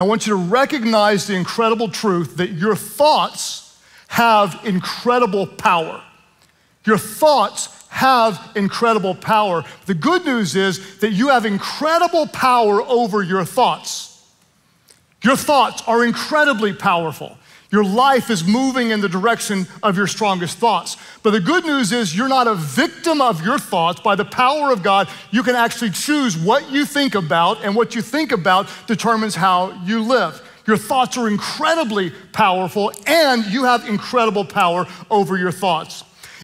I want you to recognize the incredible truth that your thoughts have incredible power. Your thoughts have incredible power. The good news is that you have incredible power over your thoughts. Your thoughts are incredibly powerful. Your life is moving in the direction of your strongest thoughts. But the good news is you're not a victim of your thoughts. By the power of God, you can actually choose what you think about, and what you think about determines how you live. Your thoughts are incredibly powerful, and you have incredible power over your thoughts.